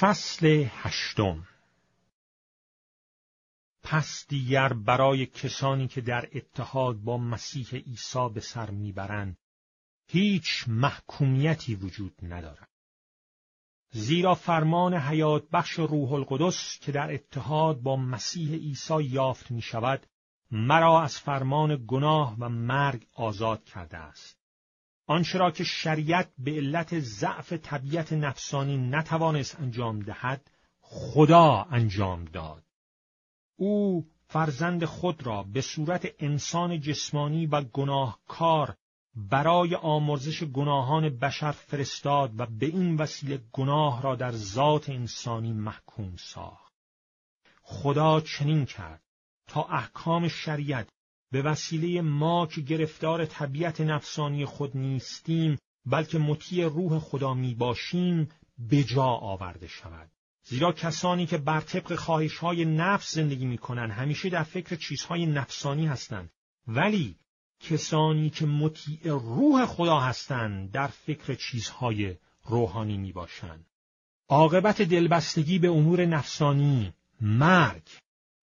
فصل هشتم پس دیگر برای کسانی که در اتحاد با مسیح عیسی به سر می‌برند هیچ محکومیتی وجود ندارد. زیرا فرمان حیات بخش روح القدس که در اتحاد با مسیح عیسی یافت می شود مرا از فرمان گناه و مرگ آزاد کرده است. آنچه را که شریعت به علت ضعف طبیعت نفسانی نتوانست انجام دهد خدا انجام داد. او فرزند خود را به صورت انسان جسمانی و گناهکار برای آمرزش گناهان بشر فرستاد و به این وسیله گناه را در ذات انسانی محکوم ساخت. خدا چنین کرد تا احکام شریعت به وسیله ما که گرفتار طبیعت نفسانی خود نیستیم بلکه مطیع روح خدا می باشیم به جا آورده شود. زیرا کسانی که بر طبق خواهش های نفس زندگی می کنند همیشه در فکر چیزهای نفسانی هستند ولی کسانی که مطیع روح خدا هستند در فکر چیزهای روحانی می باشند. عاقبت دلبستگی به امور نفسانی مرگ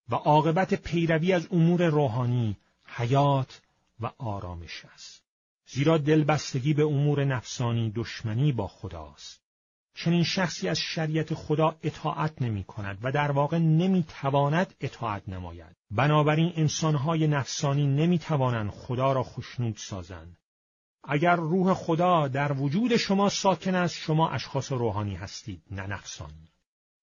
و عاقبت پیروی از امور روحانی حیات و آرامش است. زیرا دلبستگی به امور نفسانی دشمنی با خداست. چنین شخصی از شریعت خدا اطاعت نمی کند و در واقع نمی تواند اطاعت نماید. بنابراین انسانهای نفسانی نمی توانند خدا را خشنود سازند. اگر روح خدا در وجود شما ساکن است شما اشخاص روحانی هستید نه نفسانی.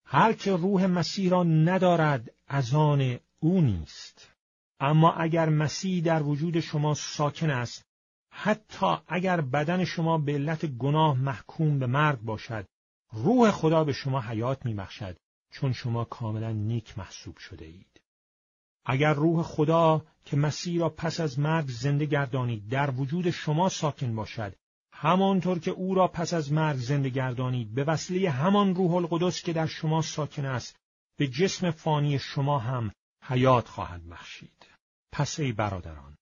هر که روح مسیح را ندارد از آن او نیست. اما اگر مسیح در وجود شما ساکن است حتی اگر بدن شما به علت گناه محکوم به مرگ باشد روح خدا به شما حیات میبخشد چون شما کاملا نیک محسوب شده اید. اگر روح خدا که مسیح را پس از مرگ زنده گردانید در وجود شما ساکن باشد همانطور که او را پس از مرگ زنده گردانید به وسیله همان روح القدس که در شما ساکن است به جسم فانی شما هم حیات خواهد بخشید. پس ای برادران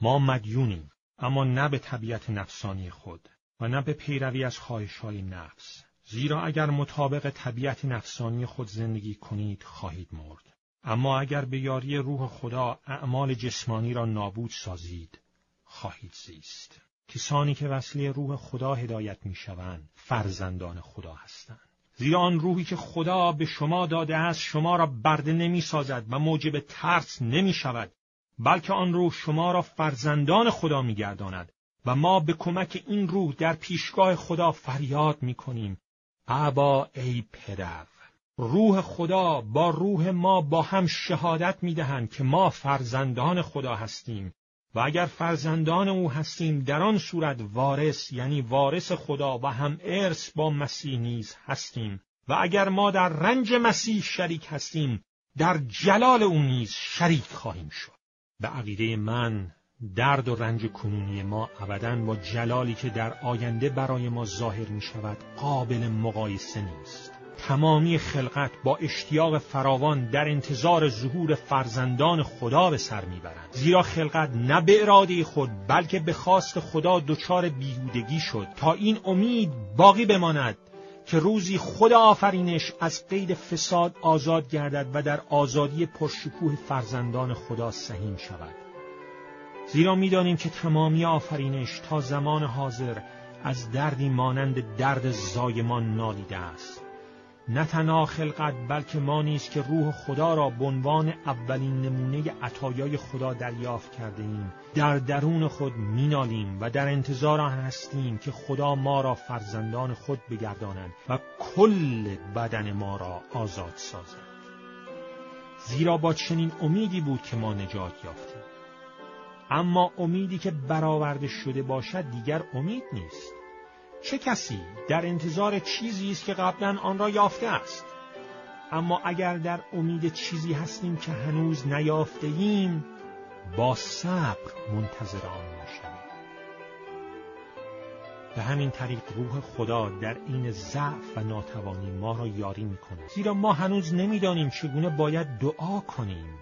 ما مدیونیم اما نه به طبیعت نفسانی خود و نه به پیروی از خواهش های نفس. زیرا اگر مطابق طبیعت نفسانی خود زندگی کنید خواهید مرد. اما اگر به یاری روح خدا اعمال جسمانی را نابود سازید خواهید زیست. کسانی که وسیله روح خدا هدایت می‌شوند فرزندان خدا هستند. زیرا آن روحی که خدا به شما داده است شما را برده نمی سازد و موجب ترس نمی شود بلکه آن روح شما را فرزندان خدا می گرداند و ما به کمک این روح در پیشگاه خدا فریاد می کنیم ابا ای پدر روح خدا با روح ما با هم شهادت می دهند که ما فرزندان خدا هستیم. و اگر فرزندان او هستیم در آن صورت وارث یعنی وارث خدا و هم ارث با مسیح نیز هستیم. و اگر ما در رنج مسیح شریک هستیم در جلال او نیز شریک خواهیم شد. به عقیده من درد و رنج کنونی ما ابدا با جلالی که در آینده برای ما ظاهر می شود قابل مقایسه نیست. تمامی خلقت با اشتیاق فراوان در انتظار ظهور فرزندان خدا به سر می‌برند زیرا خلقت نه به اراده خود بلکه به خواست خدا دچار بیهودگی شد. تا این امید باقی بماند که روزی خود آفرینش از قید فساد آزاد گردد و در آزادی پرشکوه فرزندان خدا سهیم شود. زیرا می‌دانیم که تمامی آفرینش تا زمان حاضر از دردی مانند درد زایمان نالیده است. نه تنها خلقت بلکه ما نیز که روح خدا را به عنوان اولین نمونه عطایای خدا دریافت کرده ایم در درون خود مینالیم و در انتظار آن هستیم که خدا ما را فرزندان خود بگرداند و کل بدن ما را آزاد سازد. زیرا با چنین امیدی بود که ما نجات یافتیم. اما امیدی که برآورده شده باشد دیگر امید نیست. چه کسی در انتظار چیزی است که قبلا آن را یافته است؟ اما اگر در امید چیزی هستیم که هنوز نیافته ایم با صبر منتظر آن می‌شویم به همین طریق روح خدا در این ضعف و ناتوانی ما را یاری می‌کند. زیرا ما هنوز نمی‌دانیم چگونه باید دعا کنیم.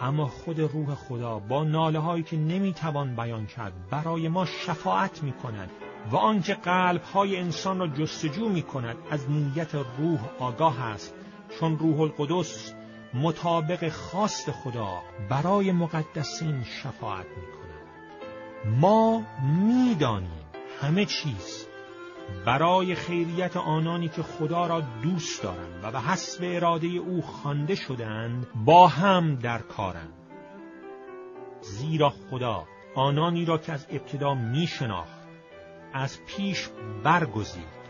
اما خود روح خدا با ناله هایی که نمی‌توان بیان کرد برای ما شفاعت می کند و آنکه قلبهای انسان را جستجو می کند از نیت روح آگاه است چون روح القدس مطابق خواست خدا برای مقدسین شفاعت می کند ما می‌دانیم همه چیز برای خیریت آنانی که خدا را دوست دارند و به حسب اراده او خوانده شدند با هم در کارند. زیرا خدا آنانی را که از ابتدا می شناخت از پیش برگزید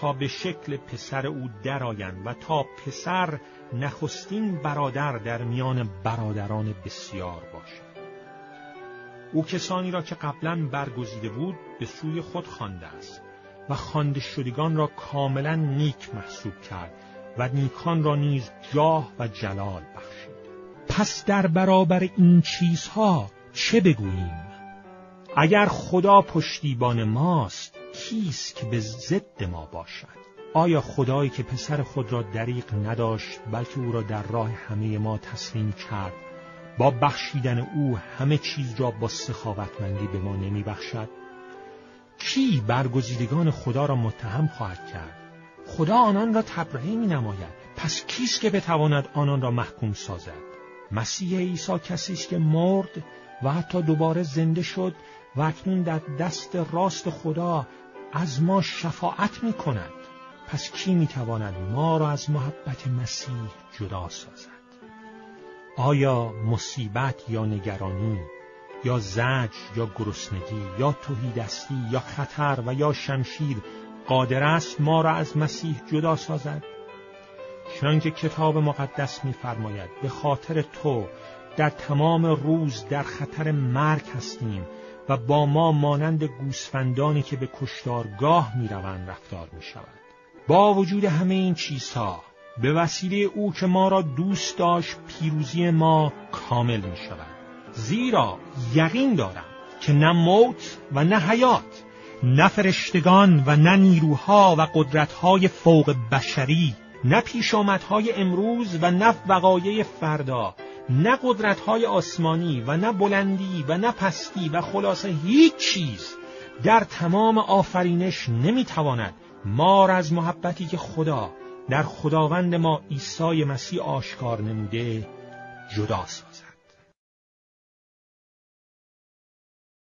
تا به شکل پسر او درآیند و تا پسر نخستین برادر در میان برادران بسیار باشد. او کسانی را که قبلا برگزیده بود به سوی خود خوانده است و خوانده شدگان را کاملا نیک محسوب کرد و نیکان را نیز جاه و جلال بخشید. پس در برابر این چیزها چه بگوییم؟ اگر خدا پشتیبان ماست کیست که به ضد ما باشد آیا خدایی که پسر خود را دریق نداشت بلکه او را در راه همه ما تسلیم کرد با بخشیدن او همه چیز را با سخاوتمندی به ما نمی بخشد؟ کی برگزیدگان خدا را متهم خواهد کرد؟ خدا آنان را تبرئه می نماید پس کیست که بتواند آنان را محکوم سازد؟ مسیح عیسی کسی است که مرد و حتی دوباره زنده شد و اکنون در دست راست خدا از ما شفاعت می کند پس کی می تواند ما را از محبت مسیح جدا سازد؟ آیا مصیبت یا نگرانی یا زج یا گرسنگی یا دستی یا خطر و یا شمشیر قادر است ما را از مسیح جدا سازد؟ چنانکه کتاب مقدس می‌فرماید به خاطر تو در تمام روز در خطر مرگ هستیم و با ما مانند گوسفندانی که به کشتارگاه می‌روند رفتار می شود. با وجود همه این چیزها به وسیله او که ما را دوست داشت پیروزی ما کامل می شود. زیرا یقین دارم که نه موت و نه حیات نه فرشتگان و نه نیروها و قدرتهای فوق بشری نه پیشامدهای امروز و نه وقایع فردا نه قدرتهای آسمانی و نه بلندی و نه پستی و خلاصه هیچ چیز در تمام آفرینش نمی‌تواند ما را از محبتی که خدا در خداوند ما عیسی مسیح آشکار نموده جدا سازد